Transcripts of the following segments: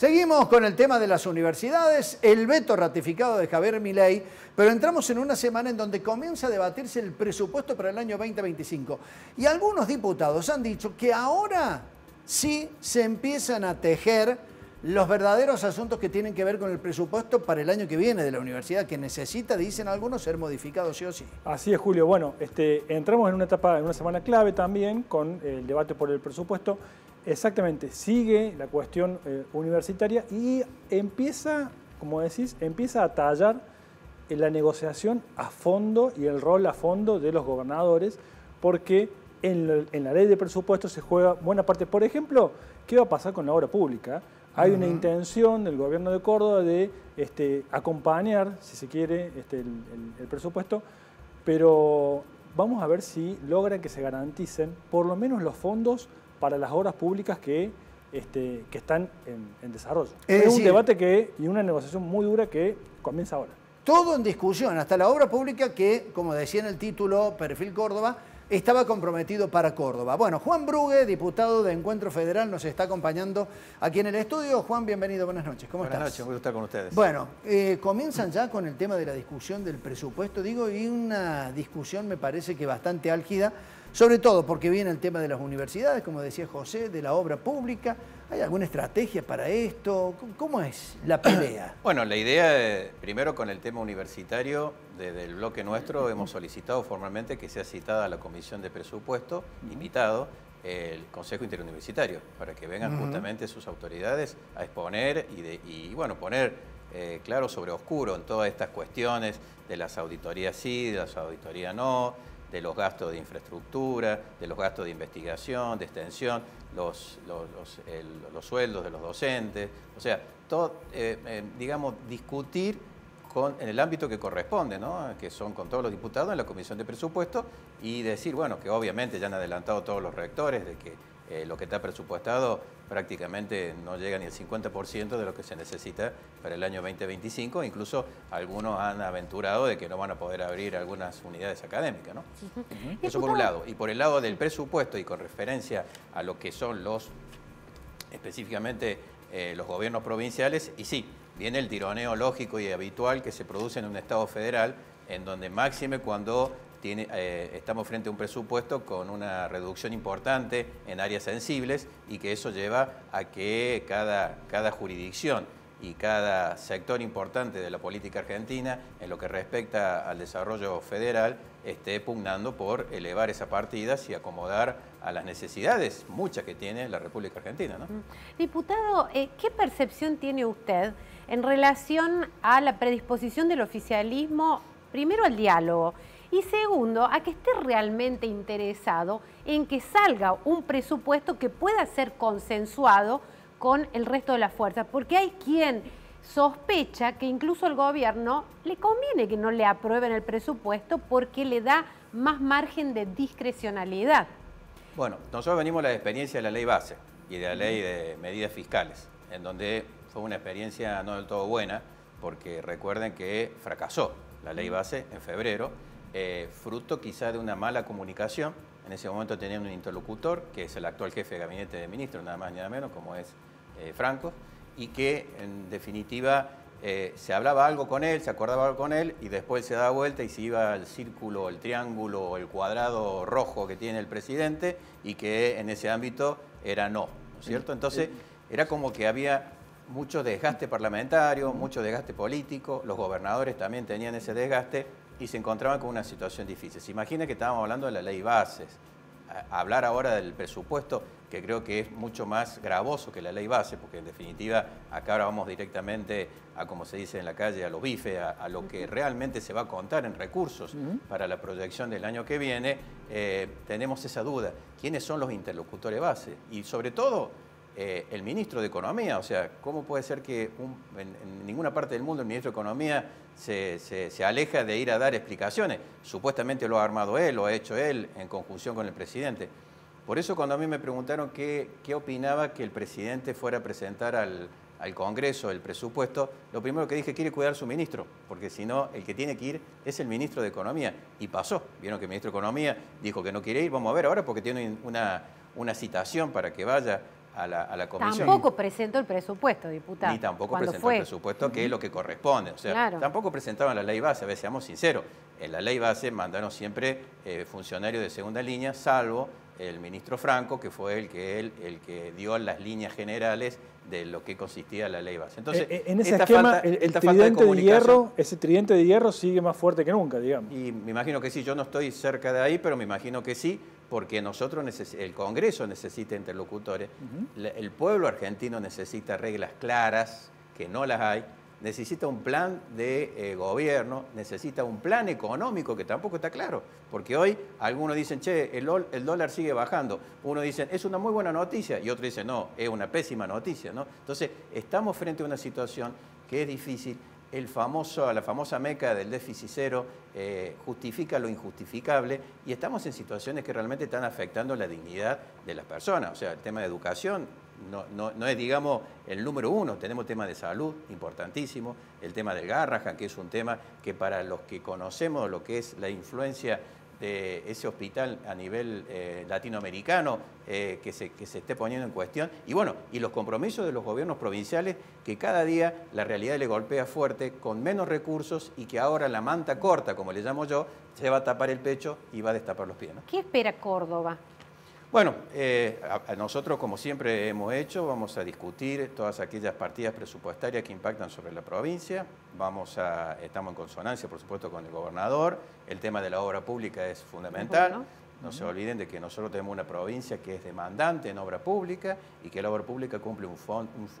Seguimos con el tema de las universidades, el veto ratificado de Javier Milei, pero entramos en una semana en donde comienza a debatirse el presupuesto para el año 2025. Y algunos diputados han dicho que ahora sí se empiezan a tejer los verdaderos asuntos que tienen que ver con el presupuesto para el año que viene de la universidad, que necesita, dicen algunos, ser modificado sí o sí. Así es, Julio. Bueno, este, entramos en una etapa, en una semana clave también con el debate por el presupuesto. Exactamente, sigue la cuestión eh, universitaria y empieza, como decís, empieza a tallar la negociación a fondo y el rol a fondo de los gobernadores, porque en la, ley de presupuesto se juega buena parte. Por ejemplo, ¿qué va a pasar con la obra pública? Hay una intención del gobierno de Córdoba de este, acompañar, si se quiere, este, el, presupuesto, pero vamos a ver si logran que se garanticen por lo menos los fondos para las obras públicas que, este, que están en, desarrollo. Es, un debate que, y una negociación muy dura que comienza ahora. Todo en discusión, hasta la obra pública que, como decía en el título, Perfil Córdoba, estaba comprometido para Córdoba. Bueno, Juan Brugue, diputado de Encuentro Federal, nos está acompañando aquí en el estudio. Juan, bienvenido, buenas noches. ¿Cómo estás? Buenas noches, muy estar con ustedes. Bueno, eh, comienzan ya con el tema de la discusión del presupuesto, digo, y una discusión me parece que bastante álgida sobre todo porque viene el tema de las universidades, como decía José, de la obra pública. ¿Hay alguna estrategia para esto? ¿Cómo es la pelea? Bueno, la idea, primero con el tema universitario, desde el bloque nuestro hemos solicitado formalmente que sea citada a la Comisión de Presupuesto, invitado, el Consejo Interuniversitario, para que vengan justamente sus autoridades a exponer y, bueno, poner eh, claro sobre oscuro en todas estas cuestiones de las auditorías sí, de las auditorías no, de los gastos de infraestructura, de los gastos de investigación, de extensión, los, los, sueldos de los docentes, o sea, todo, eh, eh, digamos, discutir con, en el ámbito que corresponde, ¿no? que son con todos los diputados en la Comisión de Presupuesto, y decir, bueno, que obviamente ya han adelantado todos los rectores de que eh, lo que está presupuestado prácticamente no llega ni el 50% de lo que se necesita para el año 2025, incluso algunos han aventurado de que no van a poder abrir algunas unidades académicas. ¿no? Eso por un lado. Y por el lado del presupuesto y con referencia a lo que son los, específicamente eh, los gobiernos provinciales, y sí, viene el tironeo lógico y habitual que se produce en un Estado federal, en donde máxime cuando eh, estamos frente a un presupuesto con una reducción importante en áreas sensibles y que eso lleva a que cada, jurisdicción y cada sector importante de la política argentina en lo que respecta al desarrollo federal esté pugnando por elevar esas partidas y acomodar a las necesidades, muchas que tiene la República Argentina. Diputado, eh, ¿qué percepción tiene usted en relación a la predisposición del oficialismo, primero al diálogo y segundo, a que esté realmente interesado en que salga un presupuesto que pueda ser consensuado con el resto de las fuerzas, porque hay quien sospecha que incluso al gobierno le conviene que no le aprueben el presupuesto porque le da más margen de discrecionalidad. Bueno, nosotros venimos de la experiencia de la ley base y de la ley de medidas fiscales, en donde fue una experiencia no del todo buena, porque recuerden que fracasó la ley base en febrero eh, fruto quizá de una mala comunicación. En ese momento tenían un interlocutor, que es el actual jefe de gabinete de ministros, nada más ni nada menos, como es eh, Franco, y que en definitiva eh, se hablaba algo con él, se acordaba algo con él, y después se daba vuelta y se iba al círculo, el triángulo o el cuadrado rojo que tiene el presidente, y que en ese ámbito era no, ¿no es cierto? Entonces era como que había mucho desgaste parlamentario, mucho desgaste político, los gobernadores también tenían ese desgaste, y se encontraban con una situación difícil. Se imagina que estábamos hablando de la ley bases. hablar ahora del presupuesto, que creo que es mucho más gravoso que la ley base, porque en definitiva acá ahora vamos directamente a, como se dice en la calle, a los bifes, a, lo que realmente se va a contar en recursos para la proyección del año que viene, eh, tenemos esa duda. ¿Quiénes son los interlocutores base? Y sobre todo, eh, el ministro de Economía. O sea, ¿cómo puede ser que en, ninguna parte del mundo el ministro de Economía se, aleja de ir a dar explicaciones? Supuestamente lo ha armado él, lo ha hecho él en conjunción con el presidente. Por eso cuando a mí me preguntaron qué, opinaba que el presidente fuera a presentar al, Congreso el presupuesto, lo primero que dije, quiere cuidar su ministro, porque si no, el que tiene que ir es el ministro de Economía. Y pasó. Vieron que el ministro de Economía dijo que no quiere ir, vamos a ver ahora porque tiene una, una citación para que vaya a la, comisión. Tampoco presentó el presupuesto, diputado. Ni tampoco presentó el presupuesto, que es lo que corresponde. O sea, tampoco presentaron la ley base, a ver, seamos sinceros. En la ley base mandaron siempre eh, funcionarios de segunda línea, salvo el ministro Franco, que fue el que, él, el que dio las líneas generales de lo que consistía la ley base. Entonces, eh, en ese esquema, el, tridente de, hierro, ese tridente de hierro sigue más fuerte que nunca, digamos. Y me imagino que sí, yo no estoy cerca de ahí, pero me imagino que sí, porque nosotros, el Congreso necesita interlocutores, el pueblo argentino necesita reglas claras, que no las hay, necesita un plan de eh, gobierno, necesita un plan económico que tampoco está claro, porque hoy algunos dicen, che, el, dólar sigue bajando, uno dice, es una muy buena noticia, y otro dice, no, es una pésima noticia, ¿no? Entonces, estamos frente a una situación que es difícil, la famosa meca del déficit cero eh, justifica lo injustificable y estamos en situaciones que realmente están afectando la dignidad de las personas. O sea, el tema de educación no, no, es, digamos, el número uno. Tenemos tema de salud, importantísimo, el tema del Garrahan, que es un tema que para los que conocemos lo que es la influencia de ese hospital a nivel eh, latinoamericano eh, que, se, que se esté poniendo en cuestión. Y bueno, y los compromisos de los gobiernos provinciales que cada día la realidad le golpea fuerte con menos recursos y que ahora la manta corta, como le llamo yo, se va a tapar el pecho y va a destapar los pies. ¿Qué espera Córdoba? Bueno, eh, nosotros como siempre hemos hecho, vamos a discutir todas aquellas partidas presupuestarias que impactan sobre la provincia, vamos a, estamos en consonancia por supuesto con el gobernador, el tema de la obra pública es fundamental. No se olviden de que nosotros tenemos una provincia que es demandante en obra pública y que la obra pública cumple un,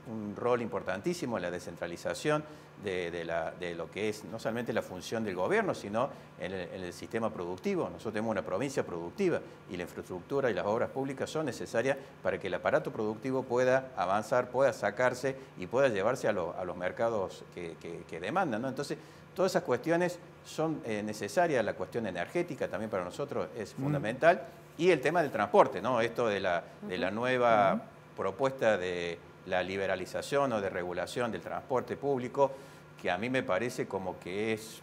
un, rol importantísimo en la descentralización de, lo que es no solamente la función del gobierno, sino en el, sistema productivo. Nosotros tenemos una provincia productiva y la infraestructura y las obras públicas son necesarias para que el aparato productivo pueda avanzar, pueda sacarse y pueda llevarse a, los mercados que, demandan. Entonces, Todas esas cuestiones son eh, necesarias, la cuestión energética también para nosotros es mm. fundamental, y el tema del transporte, ¿no? Esto de la, de la nueva propuesta de la liberalización o de regulación del transporte público, que a mí me parece como que es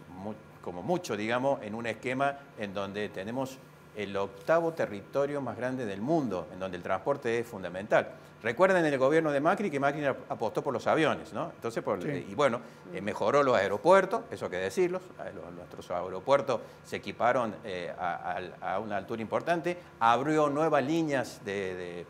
como mucho, digamos, en un esquema en donde tenemos el octavo territorio más grande del mundo, en donde el transporte es fundamental. Recuerden en el gobierno de Macri que Macri apostó por los aviones, ¿no? Entonces, y bueno, eh, mejoró los aeropuertos, eso hay que decirlo, nuestros aeropuertos se equiparon eh, a, una altura importante, abrió nuevas líneas de,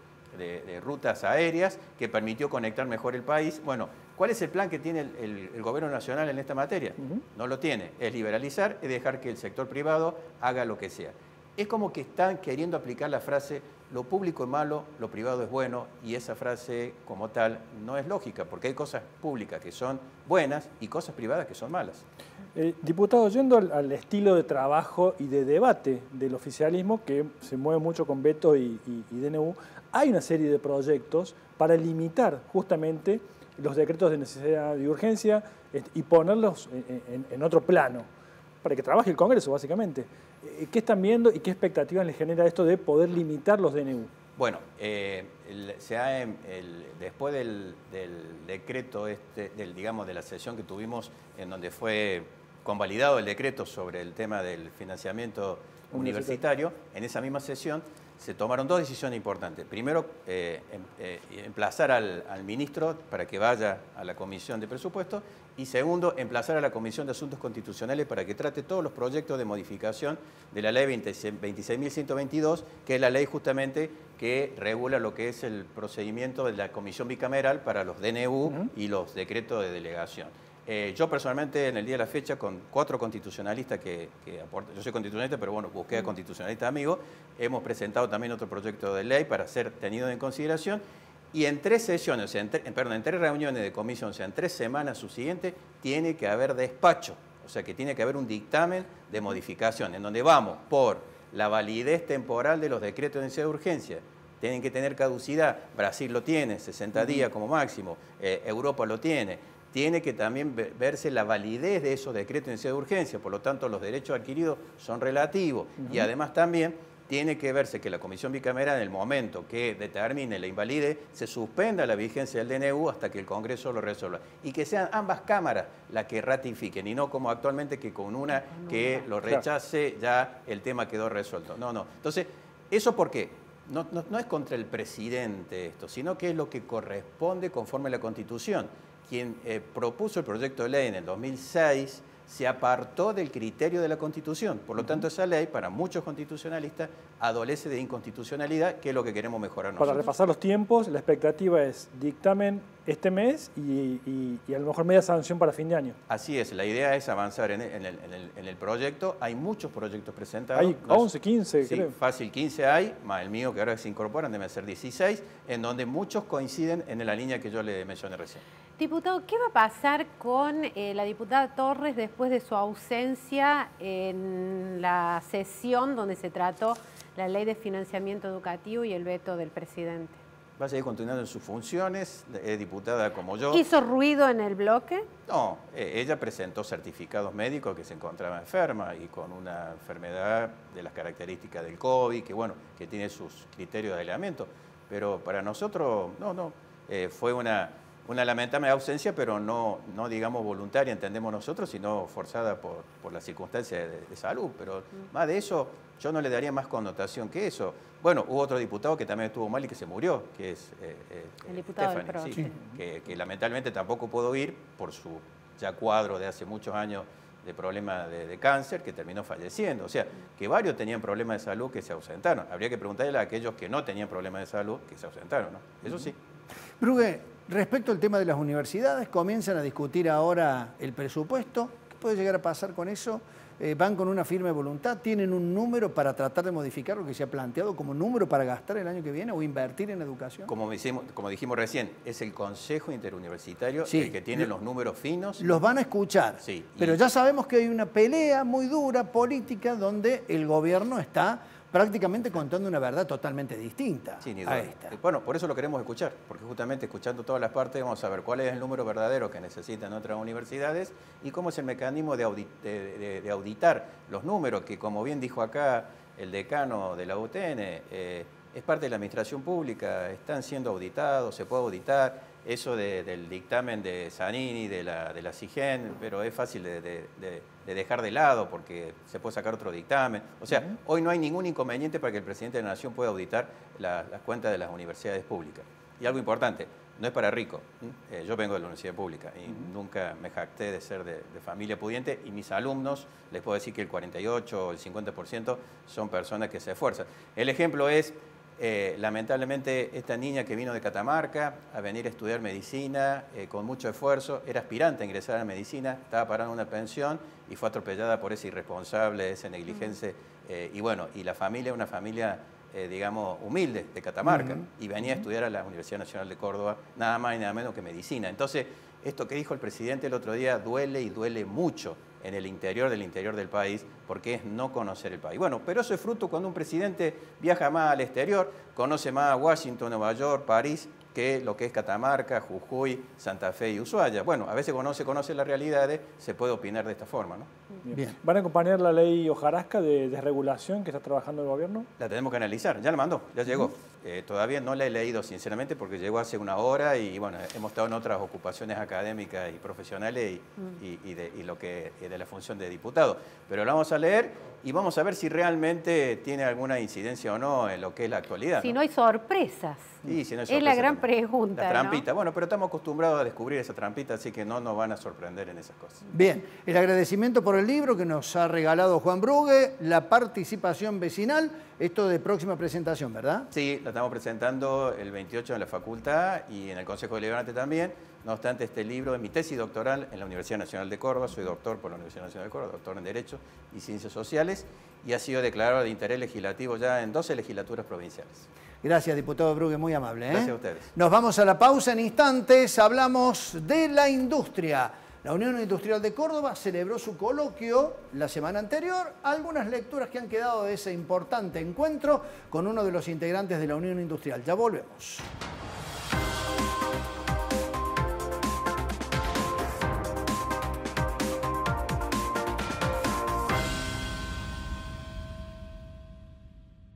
rutas aéreas que permitió conectar mejor el país. Bueno, ¿cuál es el plan que tiene el, gobierno nacional en esta materia? No lo tiene, es liberalizar y dejar que el sector privado haga lo que sea. Es como que están queriendo aplicar la frase lo público es malo, lo privado es bueno, y esa frase como tal no es lógica, porque hay cosas públicas que son buenas y cosas privadas que son malas. Eh, diputado, yendo al, estilo de trabajo y de debate del oficialismo, que se mueve mucho con Beto y, DNU, hay una serie de proyectos para limitar justamente los decretos de necesidad y urgencia y ponerlos en otro plano, para que trabaje el Congreso, básicamente. Eh, ¿Qué están viendo y qué expectativas les genera esto de poder limitar los DNU? Bueno, eh, em, después del, decreto, este, del, digamos, de la sesión que tuvimos en donde fue convalidado el decreto sobre el tema del financiamiento universitario, en esa misma sesión se tomaron dos decisiones importantes. Primero, eh, em, emplazar al, al, ministro para que vaya a la Comisión de Presupuestos y segundo, emplazar a la Comisión de Asuntos Constitucionales para que trate todos los proyectos de modificación de la ley 26.122, que es la ley justamente que regula lo que es el procedimiento de la Comisión Bicameral para los DNU y los decretos de delegación. Eh, yo personalmente, en el día de la fecha, con cuatro constitucionalistas que, aportan, yo soy constitucionalista, pero bueno, busqué a constitucionalistas amigos, hemos presentado también otro proyecto de ley para ser tenido en consideración y en tres sesiones, en, perdón, en tres reuniones de comisión, o sea, en tres semanas subsiguientes, tiene que haber despacho. O sea, que tiene que haber un dictamen de modificación, en donde vamos por la validez temporal de los decretos de necesidad de urgencia. Tienen que tener caducidad. Brasil lo tiene, 60 días como máximo. Eh, Europa lo tiene. Tiene que también verse la validez de esos decretos de necesidad de urgencia. Por lo tanto, los derechos adquiridos son relativos. Y además también tiene que verse que la comisión bicameral en el momento que determine la invalide se suspenda la vigencia del DNU hasta que el Congreso lo resuelva y que sean ambas cámaras las que ratifiquen y no como actualmente que con una que lo rechace ya el tema quedó resuelto. No, no. Entonces, ¿eso por qué? no, no, es contra el presidente esto, sino que es lo que corresponde conforme a la Constitución. Quien eh, propuso el proyecto de ley en el 2006 se apartó del criterio de la Constitución. Por lo tanto, esa ley, para muchos constitucionalistas, adolece de inconstitucionalidad, que es lo que queremos mejorar nosotros. Para repasar los tiempos, la expectativa es dictamen este mes y, a lo mejor media sanción para fin de año. Así es, la idea es avanzar en el, proyecto. Hay muchos proyectos presentados. Hay 11, 15, sí, fácil 15 hay, más el mío que ahora se incorporan, debe ser 16, en donde muchos coinciden en la línea que yo le mencioné recién. Diputado, ¿qué va a pasar con eh, la diputada Torres después de su ausencia en la sesión donde se trató la ley de financiamiento educativo y el veto del presidente? Va a seguir continuando en sus funciones, es diputada como yo. ¿Hizo ruido en el bloque? No, e, ella presentó certificados médicos que se encontraba enferma y con una enfermedad de las características del COVID, que bueno, que tiene sus criterios de aislamiento. Pero para nosotros, no, no, eh, fue una una lamentable ausencia, pero no, no digamos voluntaria, entendemos nosotros, sino forzada por, por las circunstancias de, salud. Pero mm. más de eso, yo no le daría más connotación que eso. Bueno, hubo otro diputado que también estuvo mal y que se murió, que es eh, eh, el diputado sí, que, lamentablemente tampoco pudo ir por su ya cuadro de hace muchos años de problema de, cáncer, que terminó falleciendo. O sea, que varios tenían problemas de salud que se ausentaron. Habría que preguntarle a aquellos que no tenían problemas de salud que se ausentaron, ¿no? Eso sí. Brugue, respecto al tema de las universidades, comienzan a discutir ahora el presupuesto. ¿Qué puede llegar a pasar con eso? Eh, van con una firme voluntad, tienen un número para tratar de modificar lo que se ha planteado como número para gastar el año que viene o invertir en educación. Como, como dijimos recién, es el Consejo Interuniversitario el que tiene los números finos. Los van a escuchar, sí, pero ya sabemos que hay una pelea muy dura política donde el gobierno está prácticamente contando una verdad totalmente distinta a esta. Bueno, por eso lo queremos escuchar, porque justamente escuchando todas las partes vamos a ver cuál es el número verdadero que necesitan otras universidades y cómo es el mecanismo de, auditar los números, que como bien dijo acá el decano de la UTN, eh, es parte de la administración pública, están siendo auditados, se puede auditar, eso del dictamen de Zanini, de la, de la CIGEN, pero es fácil de, dejar de lado porque se puede sacar otro dictamen. O sea, hoy no hay ningún inconveniente para que el presidente de la Nación pueda auditar las cuentas de las universidades públicas. Y algo importante, no es para rico. Eh, yo vengo de la universidad pública y nunca me jacté de ser de, familia pudiente y mis alumnos, les puedo decir que el 48 o el 50% son personas que se esfuerzan. El ejemplo es eh, lamentablemente, esta niña que vino de Catamarca a venir a estudiar medicina eh, con mucho esfuerzo, era aspirante a ingresar a medicina, estaba parando una pensión y fue atropellada por ese irresponsable, ese negligente. Eh, y bueno, y la familia, una familia, digamos, humilde de Catamarca, y venía a estudiar a la Universidad Nacional de Córdoba, nada más y nada menos que medicina. Entonces, esto que dijo el presidente el otro día duele y duele mucho en el interior del interior del país, porque es no conocer el país. Bueno, pero eso es fruto cuando un presidente viaja más al exterior, conoce más Washington, Nueva York, París, que lo que es Catamarca, Jujuy, Santa Fe y Ushuaia. Bueno, a veces cuando no se conoce las realidades, se puede opinar de esta forma. ¿no? Bien. ¿Van a acompañar la ley hojarasca de desregulación que está trabajando el gobierno? La tenemos que analizar, ya la mandó, ya llegó. Eh, todavía no la he leído sinceramente porque llegó hace una hora y bueno, hemos estado en otras ocupaciones académicas y profesionales y, de, lo que, de la función de diputado. Pero la vamos a leer y vamos a ver si realmente tiene alguna incidencia o no en lo que es la actualidad. Si no, hay sorpresas. Sí, si no hay sorpresas. Es la gran pregunta. La trampita. Bueno, pero estamos acostumbrados a descubrir esa trampita, así que no nos van a sorprender en esas cosas. Bien, el agradecimiento por el libro que nos ha regalado Juan Brugue, la participación vecinal, esto de próxima presentación, ¿verdad? Sí, la estamos presentando el 28 en la facultad y en el Consejo Deliberante también. No obstante, este libro es mi tesis doctoral en la Universidad Nacional de Córdoba, soy doctor por la Universidad Nacional de Córdoba, doctor en Derecho y Ciencias Sociales, y ha sido declarado de interés legislativo ya en 12 legislaturas provinciales. Gracias, diputado Brugue, muy amable. ¿eh? Gracias a ustedes. Nos vamos a la pausa en instantes, hablamos de la industria. La Unión Industrial de Córdoba celebró su coloquio la semana anterior. Algunas lecturas que han quedado de ese importante encuentro con uno de los integrantes de la Unión Industrial. Ya volvemos.